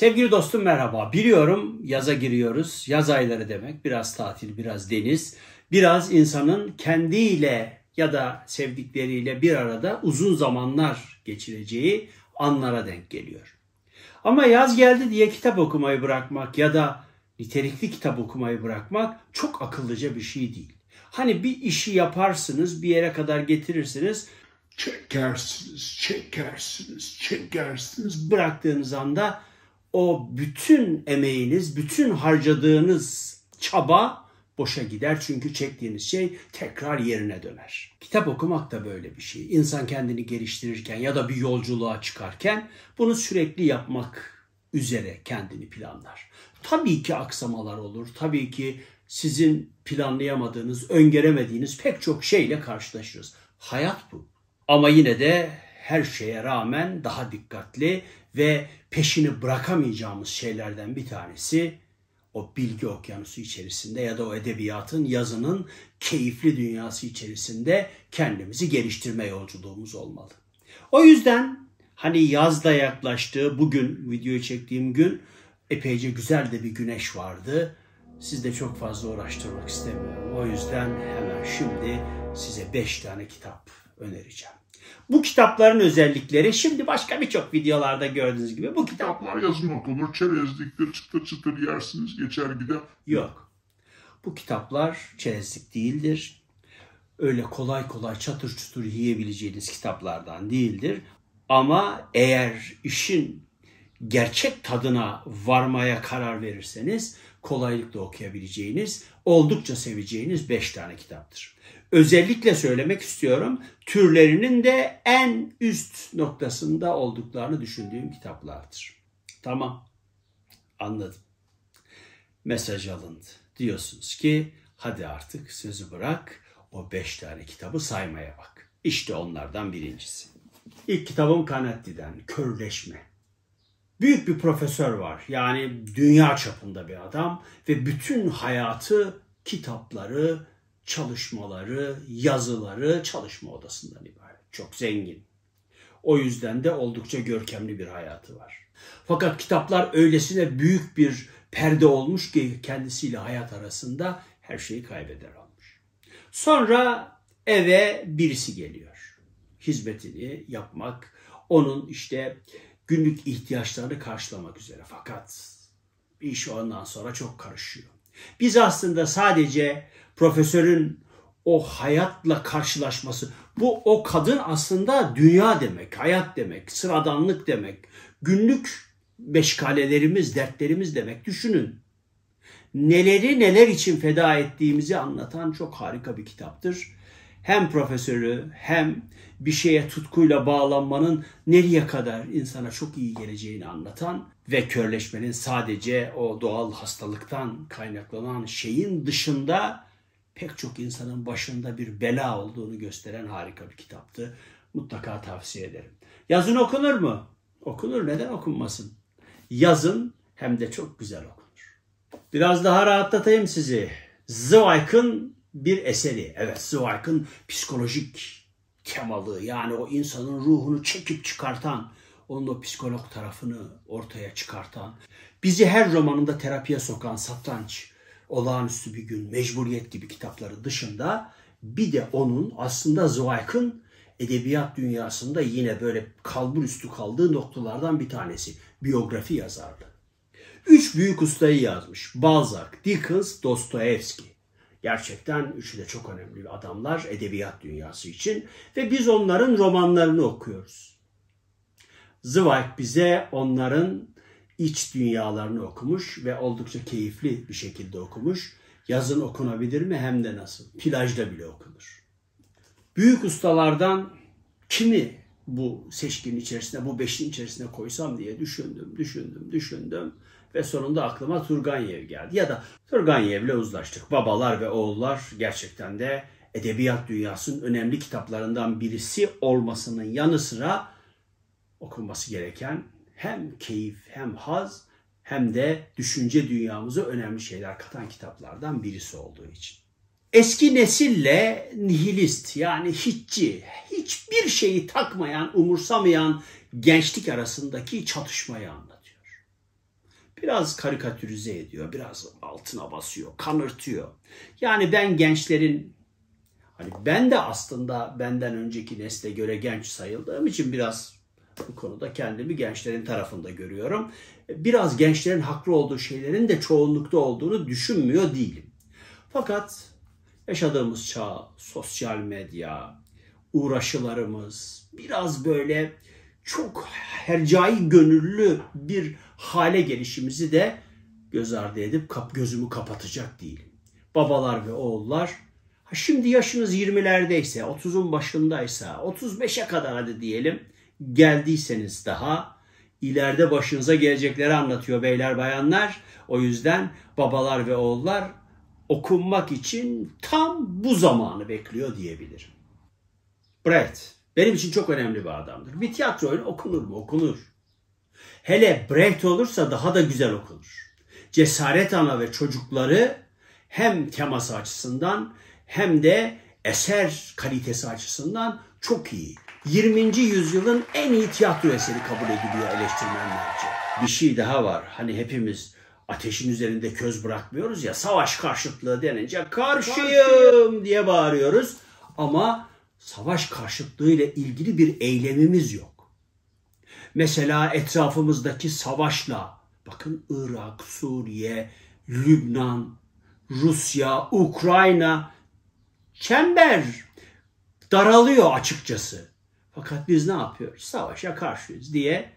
Sevgili dostum merhaba. Biliyorum yaza giriyoruz. Yaz ayları demek. Biraz tatil, biraz deniz. Biraz insanın kendiyle ya da sevdikleriyle bir arada uzun zamanlar geçireceği anlara denk geliyor. Ama yaz geldi diye kitap okumayı bırakmak ya da nitelikli kitap okumayı bırakmak çok akıllıca bir şey değil. Hani bir işi yaparsınız, bir yere kadar getirirsiniz, çekersiniz, çekersiniz, çekersiniz. Bıraktığınız anda o bütün emeğiniz, bütün harcadığınız çaba boşa gider. Çünkü çektiğiniz şey tekrar yerine döner. Kitap okumak da böyle bir şey. İnsan kendini geliştirirken ya da bir yolculuğa çıkarken bunu sürekli yapmak üzere kendini planlar. Tabii ki aksamalar olur. Tabii ki sizin planlayamadığınız, öngöremediğiniz pek çok şeyle karşılaşırız. Hayat bu. Ama yine de her şeye rağmen daha dikkatli ve peşini bırakamayacağımız şeylerden bir tanesi o bilgi okyanusu içerisinde ya da o edebiyatın, yazının keyifli dünyası içerisinde kendimizi geliştirme yolculuğumuz olmalı. O yüzden hani yaz da yaklaştı. Bugün videoyu çektiğim gün epeyce güzel de bir güneş vardı. Siz de çok fazla uğraştırmak istemiyorum. O yüzden hemen şimdi size 5 tane kitap önereceğim. Bu kitapların özellikleri şimdi başka birçok videolarda gördüğünüz gibi bu kitaplar yazın okunur, çerezliktir, çıtır çıtır yersiniz, geçer gider. Yok. Bu kitaplar çerezlik değildir. Öyle kolay kolay çatır çutur yiyebileceğiniz kitaplardan değildir. Ama eğer işin gerçek tadına varmaya karar verirseniz kolaylıkla okuyabileceğiniz, oldukça seveceğiniz 5 tane kitaptır özellikle söylemek istiyorum. Türlerinin de en üst noktasında olduklarını düşündüğüm kitaplardır. Tamam. Anladım. Mesaj alındı. Diyorsunuz ki hadi artık sözü bırak o beş tane kitabı saymaya bak. İşte onlardan birincisi. İlk kitabım Kanatti'den Körleşme. Büyük bir profesör var. Yani dünya çapında bir adam ve bütün hayatı kitapları, çalışmaları, yazıları çalışma odasından ibaret. Çok zengin. O yüzden de oldukça görkemli bir hayatı var. Fakat kitaplar öylesine büyük bir perde olmuş ki kendisiyle hayat arasında her şeyi kaybeder olmuş. Sonra eve birisi geliyor. Hizmetini yapmak, onun işte günlük ihtiyaçlarını karşılamak üzere. Fakat iş ondan sonra çok karışıyor. Biz aslında sadece profesörün o hayatla karşılaşması. Bu o kadın aslında dünya demek, hayat demek, sıradanlık demek, günlük beşkalelerimiz, dertlerimiz demek. Düşünün. Neleri neler için feda ettiğimizi anlatan çok harika bir kitaptır. Hem profesörü hem bir şeye tutkuyla bağlanmanın nereye kadar insana çok iyi geleceğini anlatan ve körleşmenin sadece o doğal hastalıktan kaynaklanan şeyin dışında pek çok insanın başında bir bela olduğunu gösteren harika bir kitaptı. Mutlaka tavsiye ederim. Yazın okunur mu? Okunur. Neden okunmasın? Yazın hem de çok güzel okunur. Biraz daha rahatlatayım sizi. Zweig'ın bir eseri. Evet Zweig'ın psikolojik temalı yani o insanın ruhunu çekip çıkartan, onun o psikolog tarafını ortaya çıkartan, bizi her romanında terapiye sokan satranç olağanüstü bir gün, mecburiyet gibi kitapları dışında bir de onun aslında Zweig'ın edebiyat dünyasında yine böyle kalbur üstü kaldığı noktalardan bir tanesi. Biyografi yazarlığı. Üç büyük ustayı yazmış. Balzac, Dickens, Dostoyevski. Gerçekten üçü de çok önemli adamlar edebiyat dünyası için ve biz onların romanlarını okuyoruz. Zweig bize onların iç dünyalarını okumuş ve oldukça keyifli bir şekilde okumuş. Yazın okunabilir mi hem de nasıl? Plajda bile okunur. Büyük ustalardan kimi bu seçkinin içerisine, bu beşin içerisine koysam diye düşündüm, düşündüm, düşündüm. Ve sonunda aklıma Turganev geldi. Ya da Turganev'le uzlaştık. Babalar ve oğullar gerçekten de edebiyat dünyasının önemli kitaplarından birisi olmasının yanı sıra okunması gereken hem keyif hem haz hem de düşünce dünyamıza önemli şeyler katan kitaplardan birisi olduğu için. Eski nesille nihilist yani hiççi, hiçbir şeyi takmayan, umursamayan gençlik arasındaki çatışmayı anlatıyor. Biraz karikatürize ediyor, biraz altına basıyor, kanırtıyor. Yani ben gençlerin hani ben de aslında benden önceki nesle göre genç sayıldığım için biraz bu konuda kendimi gençlerin tarafında görüyorum. Biraz gençlerin haklı olduğu şeylerin de çoğunlukta olduğunu düşünmüyor değilim. Fakat yaşadığımız çağ, sosyal medya, uğraşılarımız biraz böyle çok hercai gönüllü bir hale gelişimizi de göz ardı edip kap, gözümü kapatacak değilim. Babalar ve oğullar ha şimdi yaşınız 20'lerdeyse, 30'un başındaysa, 35'e kadar hadi diyelim geldiyseniz daha ileride başınıza gelecekleri anlatıyor beyler bayanlar. O yüzden babalar ve oğullar okunmak için tam bu zamanı bekliyor diyebilirim. Brecht benim için çok önemli bir adamdır. Bir tiyatro oyunu okunur mu? Okunur. Hele Brecht olursa daha da güzel okunur. Cesaret Ana ve çocukları hem teması açısından hem de eser kalitesi açısından çok iyi. 20. yüzyılın en iyi tiyatro eseri kabul ediliyor eleştirmenlerce. Bir şey daha var. Hani hepimiz ateşin üzerinde köz bırakmıyoruz ya savaş karşıtlığı denince karşıyım diye bağırıyoruz. Ama savaş karşıtlığı ile ilgili bir eylemimiz yok. Mesela etrafımızdaki savaşla bakın Irak, Suriye, Lübnan, Rusya, Ukrayna çember daralıyor açıkçası. Fakat biz ne yapıyoruz? Savaşa karşıyız diye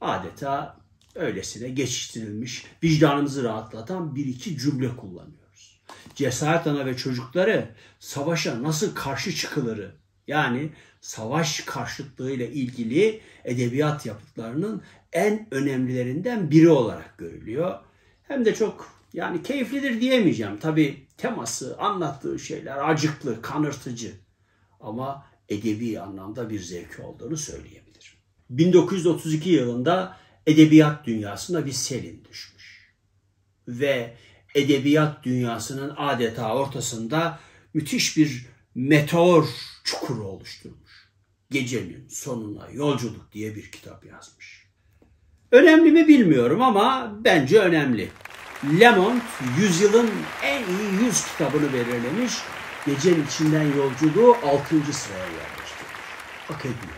adeta öylesine geçiştirilmiş, vicdanımızı rahatlatan bir iki cümle kullanıyoruz. Cesaret ana ve çocukları savaşa nasıl karşı çıkılırı yani savaş karşıtlığıyla ilgili edebiyat yapıtlarının en önemlilerinden biri olarak görülüyor. Hem de çok yani keyiflidir diyemeyeceğim. Tabi teması, anlattığı şeyler acıklı, kanırtıcı ama edebi anlamda bir zevki olduğunu söyleyebilirim. 1932 yılında edebiyat dünyasına bir selin düşmüş. Ve edebiyat dünyasının adeta ortasında müthiş bir meteor çukuru oluşturmuş. Gecenin sonuna yolculuk diye bir kitap yazmış. Önemli mi bilmiyorum ama bence önemli. Lemont yüzyılın en iyi 100 kitabını belirlemiş. Gecenin içinden yolculuğu 6. sıraya yerleştirmiş. Hak ediyor.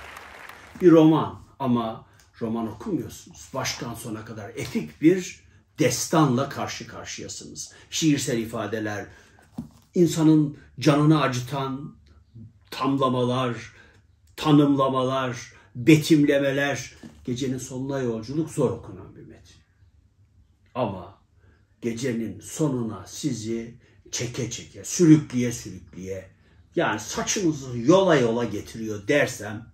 Bir roman ama roman okumuyorsunuz. Baştan sona kadar epik bir destanla karşı karşıyasınız. Şiirsel ifadeler, insanın canını acıtan tamlamalar, tanımlamalar, betimlemeler, gecenin sonuna yolculuk zor okunan bir metin. Ama gecenin sonuna sizi çeke çeke, sürükleye sürükleye, yani saçınızı yola yola getiriyor dersem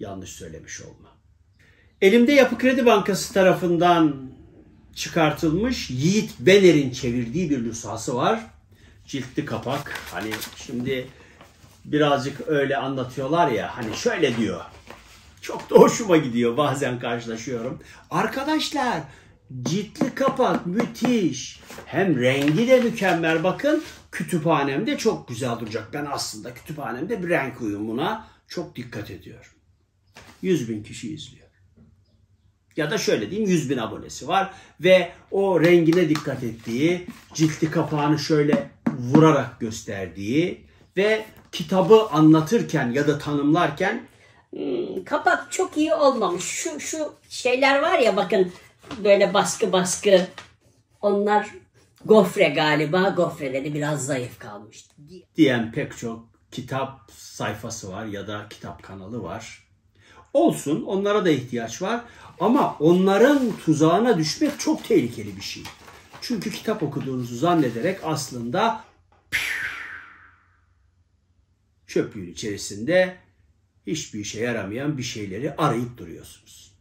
yanlış söylemiş olma. Elimde Yapı Kredi Bankası tarafından çıkartılmış Yiğit Bener'in çevirdiği bir nüshası var. Ciltli kapak. Hani şimdi birazcık öyle anlatıyorlar ya hani şöyle diyor. Çok da hoşuma gidiyor bazen karşılaşıyorum. Arkadaşlar ciltli kapak müthiş. Hem rengi de mükemmel. Bakın kütüphanemde çok güzel duracak. Ben aslında kütüphanemde bir renk uyumuna çok dikkat ediyorum. 100 bin kişi izliyor. Ya da şöyle diyeyim 100 bin abonesi var ve o rengine dikkat ettiği, ciltli kapağını şöyle vurarak gösterdiği ve kitabı anlatırken ya da tanımlarken Hmm, kapak çok iyi olmamış. Şu şu şeyler var ya bakın böyle baskı baskı. Onlar gofre galiba. Gofreleri biraz zayıf kalmış. diyen pek çok kitap sayfası var ya da kitap kanalı var. Olsun onlara da ihtiyaç var ama onların tuzağına düşmek çok tehlikeli bir şey. Çünkü kitap okuduğunuzu zannederek aslında çöplüğün içerisinde hiçbir işe yaramayan bir şeyleri arayıp duruyorsunuz.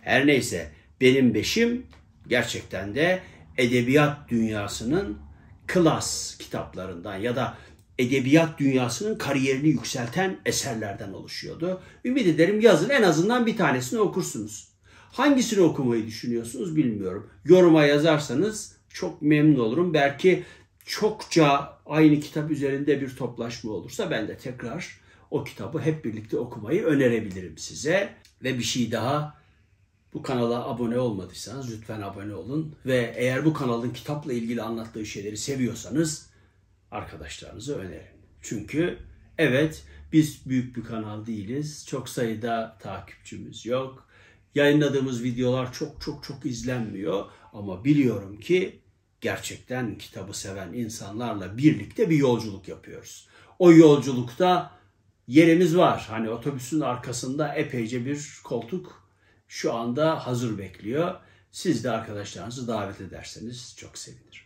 Her neyse benim beşim gerçekten de edebiyat dünyasının klas kitaplarından ya da edebiyat dünyasının kariyerini yükselten eserlerden oluşuyordu. Ümit ederim yazın en azından bir tanesini okursunuz. Hangisini okumayı düşünüyorsunuz bilmiyorum. Yoruma yazarsanız çok memnun olurum. Belki çokça aynı kitap üzerinde bir toplaşma olursa ben de tekrar o kitabı hep birlikte okumayı önerebilirim size. Ve bir şey daha Bu kanala abone olmadıysanız lütfen abone olun ve eğer bu kanalın kitapla ilgili anlattığı şeyleri seviyorsanız arkadaşlarınıza önerin. Çünkü evet biz büyük bir kanal değiliz. Çok sayıda takipçimiz yok. Yayınladığımız videolar çok çok çok izlenmiyor ama biliyorum ki gerçekten kitabı seven insanlarla birlikte bir yolculuk yapıyoruz. O yolculukta yerimiz var. Hani otobüsün arkasında epeyce bir koltuk şu anda hazır bekliyor. Siz de arkadaşlarınızı davet ederseniz çok sevinirim.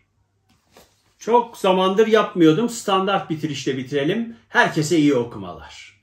Çok zamandır yapmıyordum. Standart bitirişle bitirelim. Herkese iyi okumalar.